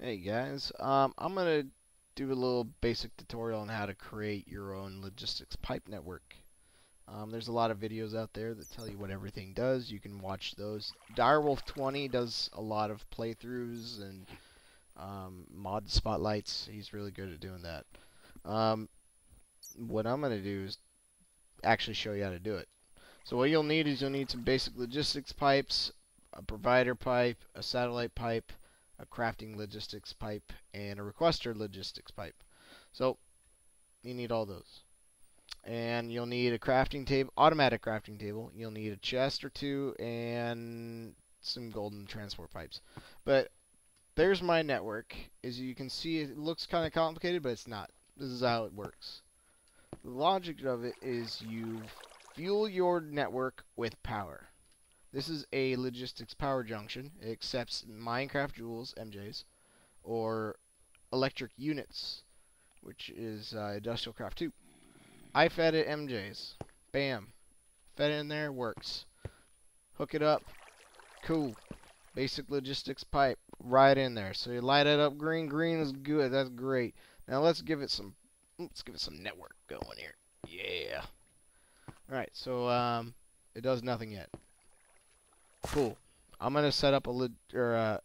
Hey guys, um, I'm gonna do a little basic tutorial on how to create your own logistics pipe network. Um, there's a lot of videos out there that tell you what everything does. You can watch those. Direwolf 20 does a lot of playthroughs and um, mod spotlights. He's really good at doing that. Um, what I'm gonna do is actually show you how to do it. So what you'll need is you'll need some basic logistics pipes, a provider pipe, a satellite pipe, a crafting logistics pipe, and a requester logistics pipe. So you need all those. And you'll need a crafting table, automatic crafting table. You'll need a chest or two and some golden transport pipes. But there's my network. As you can see, it looks kind of complicated, but it's not. This is how it works. The logic of it is you fuel your network with power. This is a logistics power junction. It accepts Minecraft joules, MJs, or electric units, which is uh, Industrial Craft 2. I fed it MJs. Bam. Fed it in there, works. Hook it up. Cool. Basic logistics pipe right in there. So you light it up green. Green is good. That's great. Now let's give it some let's give it some network going here. Yeah. Alright, so um it does nothing yet. Cool. I'm gonna set up a lid or a,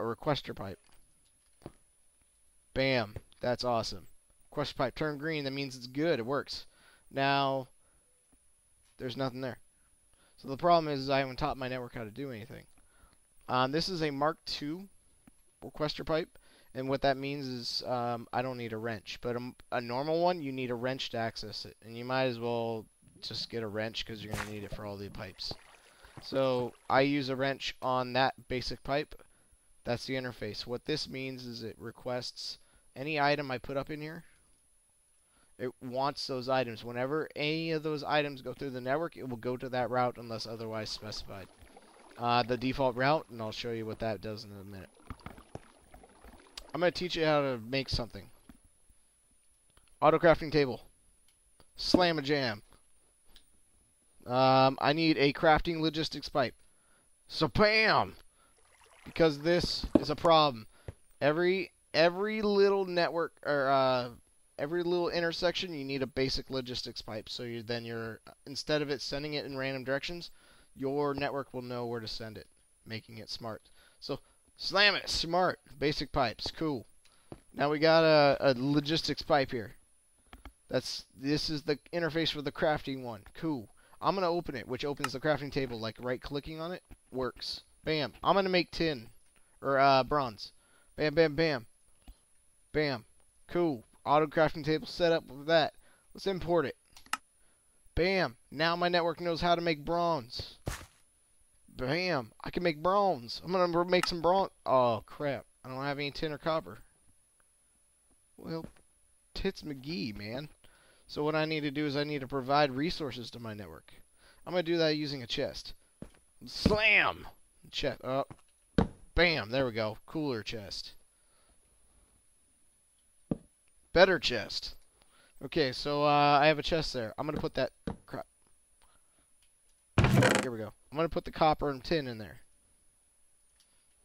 a requester pipe. Bam. That's awesome. Requester pipe turned green. That means it's good. It works. Now there's nothing there. So the problem is, is I haven't taught my network how to do anything. Um, this is a Mark II requester pipe, and what that means is um, I don't need a wrench. But a, a normal one, you need a wrench to access it, and you might as well just get a wrench because you're going to need it for all the pipes. So I use a wrench on that basic pipe. That's the interface. What this means is it requests any item I put up in here. It wants those items. Whenever any of those items go through the network, it will go to that route unless otherwise specified. Uh, the default route, and I'll show you what that does in a minute. I'm going to teach you how to make something. Auto crafting table. Slam a jam. Um, I need a crafting logistics pipe. So bam! Because this is a problem. Every every little network or uh, every little intersection, you need a basic logistics pipe. So you then you're instead of it sending it in random directions, your network will know where to send it, making it smart. So slam it, smart, basic pipes, cool. Now we got a, a logistics pipe here. That's this is the interface for the crafting one. Cool. I'm going to open it, which opens the crafting table, like right-clicking on it, works. Bam. I'm going to make tin, or uh, bronze. Bam, bam, bam. Bam. Cool. Auto crafting table set up with that. Let's import it. Bam. Now my network knows how to make bronze. Bam. I can make bronze. I'm going to make some bronze. Oh, crap. I don't have any tin or copper. Well, tits McGee, man. So what I need to do is I need to provide resources to my network. I'm going to do that using a chest. Slam! Chest. Oh. Bam! There we go. Cooler chest. Better chest. Okay, so uh, I have a chest there. I'm going to put that... Crap. Here we go. I'm going to put the copper and tin in there.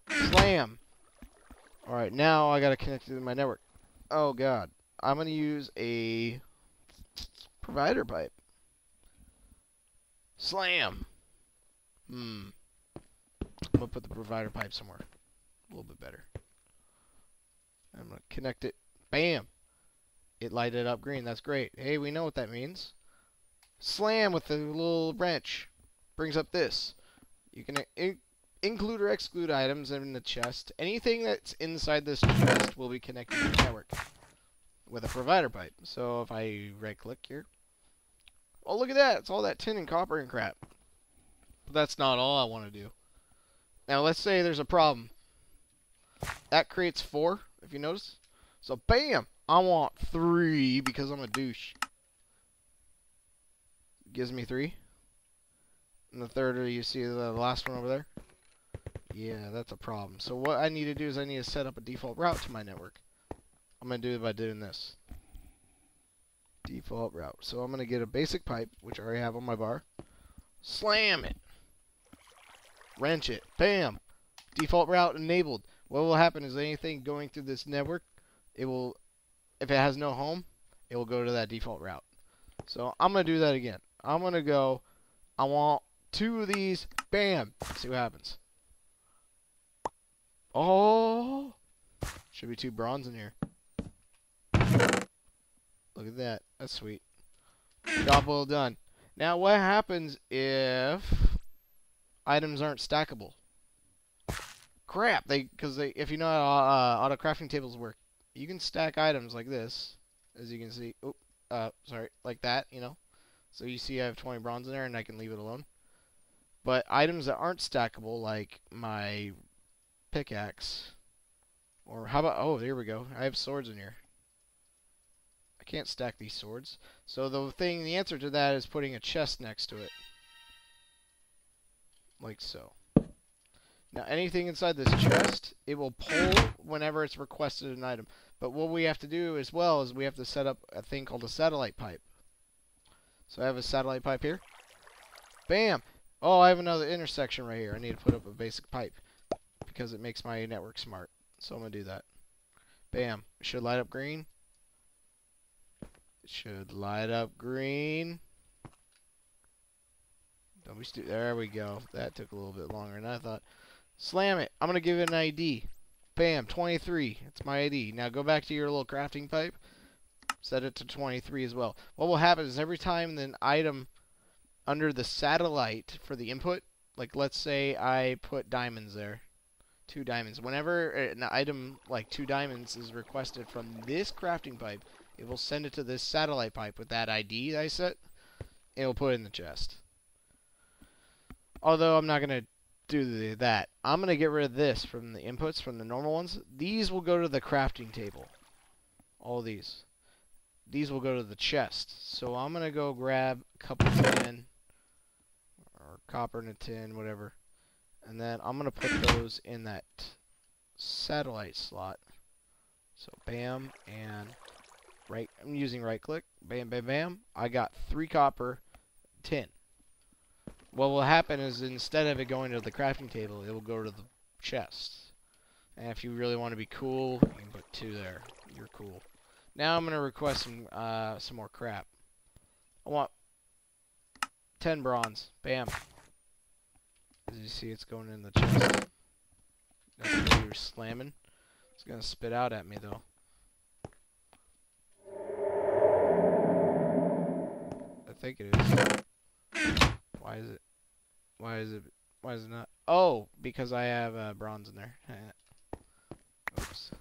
Slam! Alright, now I got to connect it to my network. Oh, God. I'm going to use a provider pipe. Slam. Hmm. I'm going to put the provider pipe somewhere. A little bit better. I'm going to connect it. Bam. It lighted up green. That's great. Hey, we know what that means. Slam with the little wrench. Brings up this. You can in include or exclude items in the chest. Anything that's inside this chest will be connected to the network with a provider pipe. So if I right click here, oh look at that, it's all that tin and copper and crap. But that's not all I want to do. Now let's say there's a problem. That creates four, if you notice. So bam, I want three because I'm a douche. Gives me three. And the third, you see the last one over there? Yeah, that's a problem. So what I need to do is I need to set up a default route to my network. I'm going to do it by doing this. Default route. So I'm going to get a basic pipe, which I already have on my bar. Slam it. Wrench it. Bam. Default route enabled. what will happen is anything going through this network, it will, if it has no home, it will go to that default route. So I'm going to do that again. I'm going to go, I want two of these, bam, see what happens. Oh, should be two bronze in here. Look at that, that's sweet. Job well done. Now what happens if items aren't stackable? Crap, they because they if you know how uh, auto crafting tables work, you can stack items like this, as you can see. Oh, uh, sorry, like that, you know. So you see I have 20 bronze in there and I can leave it alone. But items that aren't stackable, like my pickaxe, or how about, oh, there we go. I have swords in here. I can't stack these swords. So the thing, the answer to that is putting a chest next to it. Like so. Now anything inside this chest, it will pull whenever it's requested an item. But what we have to do as well is we have to set up a thing called a satellite pipe. So I have a satellite pipe here. Bam! Oh, I have another intersection right here. I need to put up a basic pipe because it makes my network smart. So I'm going to do that. Bam. Should light up green. It should light up green. Don't be stupid. There we go. That took a little bit longer than I thought. Slam it. I'm going to give it an ID. Bam, 23. It's my ID. Now go back to your little crafting pipe. Set it to 23 as well. What will happen is every time an item under the satellite for the input, like let's say I put diamonds there, two diamonds. Whenever an item like two diamonds is requested from this crafting pipe, it will send it to this satellite pipe with that ID I set. It will put it in the chest. Although I'm not going to do the, that. I'm going to get rid of this from the inputs, from the normal ones. These will go to the crafting table. All these. These will go to the chest. So I'm going to go grab a couple tin, or copper and a tin, whatever. And then I'm going to put those in that satellite slot. So bam, and right, I'm using right click, bam, bam, bam. I got three copper, tin what will happen is instead of it going to the crafting table, it will go to the chest. And if you really want to be cool, you can put two there. You're cool. Now I'm going to request some uh, some more crap. I want 10 bronze. Bam. As you see, it's going in the chest. That's what slamming. It's going to spit out at me, though. Think it is. Why is it? Why is it? Why is it not? Oh, because I have uh, bronze in there. Oops.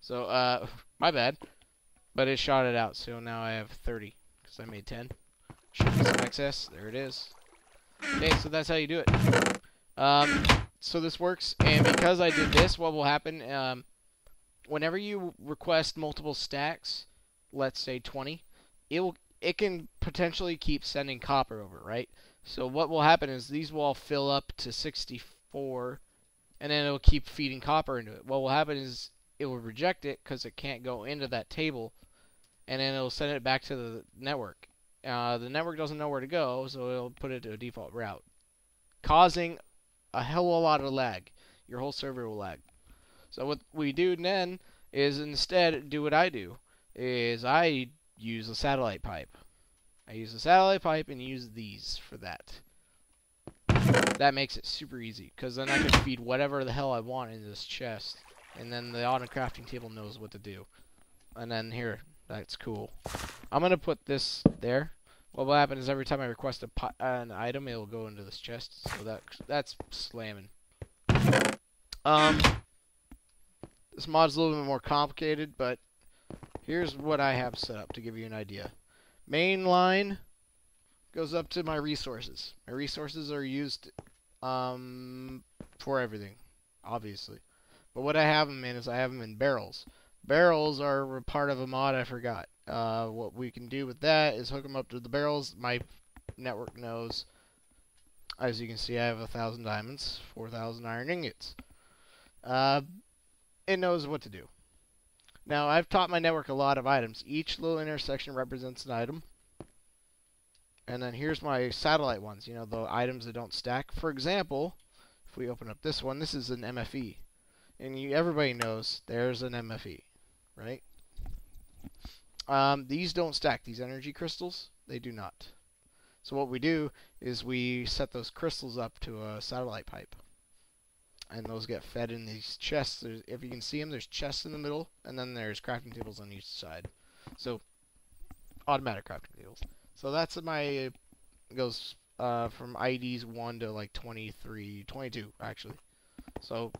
So, uh, my bad. But it shot it out, so now I have 30. Because I made 10. Should be some excess. There it is. Okay, so that's how you do it. Um, so this works, and because I did this, what will happen, um, whenever you request multiple stacks, let's say 20, it will it can potentially keep sending copper over, right? So what will happen is these will all fill up to 64, and then it'll keep feeding copper into it. What will happen is it will reject it because it can't go into that table, and then it'll send it back to the network. Uh, the network doesn't know where to go, so it'll put it to a default route, causing a hell of a lot of lag. Your whole server will lag. So what we do then is instead do what I do, is I use a satellite pipe. I use a satellite pipe and use these for that. That makes it super easy, because then I can feed whatever the hell I want into this chest, and then the auto crafting table knows what to do. And then here, that's cool. I'm going to put this there. What will happen is every time I request a an item, it will go into this chest, so that that's slamming. Um, this mod's a little bit more complicated, but here's what I have set up to give you an idea. Main line goes up to my resources. My resources are used um, for everything, obviously. But what I have them in is I have them in barrels. Barrels are part of a mod I forgot. Uh, what we can do with that is hook them up to the barrels. My network knows. As you can see, I have a thousand diamonds, four thousand iron ingots. Uh, it knows what to do. Now, I've taught my network a lot of items. Each little intersection represents an item. And then here's my satellite ones, you know, the items that don't stack. For example, if we open up this one, this is an MFE. and you, everybody knows there's an MFE, right? Um, these don't stack. These energy crystals, they do not. So what we do is we set those crystals up to a satellite pipe. And those get fed in these chests. There's, if you can see them, there's chests in the middle, and then there's crafting tables on each side. So, automatic crafting tables. So that's my, goes uh, from IDs 1 to like 23, 22 actually. So,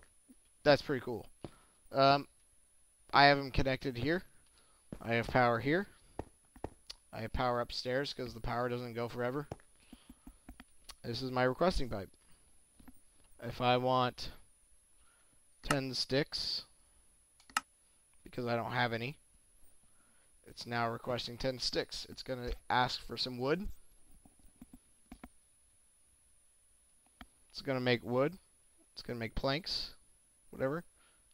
that's pretty cool. Um, I have them connected here. I have power here. I have power upstairs because the power doesn't go forever. This is my requesting pipe. If I want 10 sticks, because I don't have any, it's now requesting 10 sticks. It's going to ask for some wood. It's going to make wood. It's going to make planks, whatever.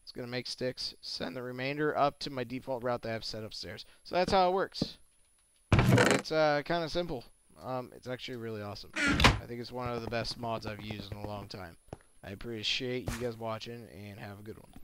It's going to make sticks. Send the remainder up to my default route that I have set upstairs. So that's how it works. It's uh, kind of simple. Um, it's actually really awesome. I think it's one of the best mods I've used in a long time. I appreciate you guys watching, and have a good one.